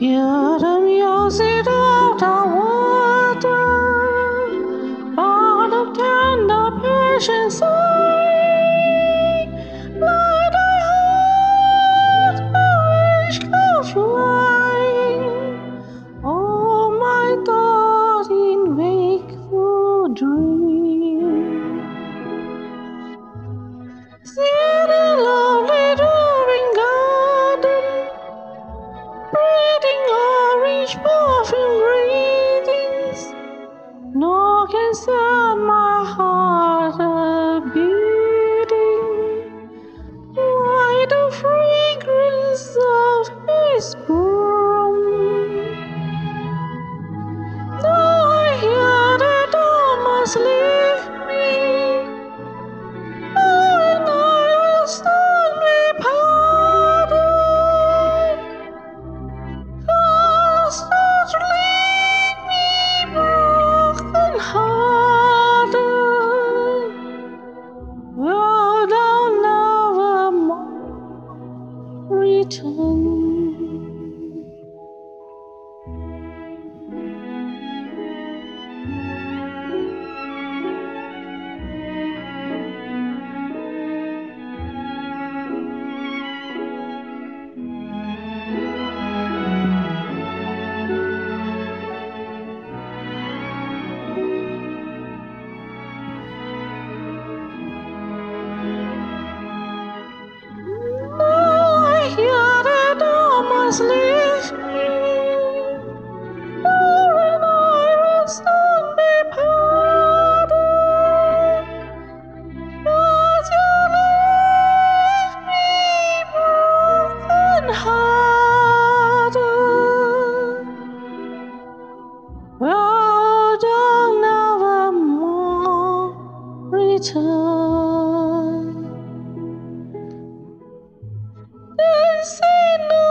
hear it out of water, out of tender patience. Can set my heart a beating. Why the fragrance of his? Will thou never more return? Oh, and I parted. Broken hearted. Don't never more return. Say no.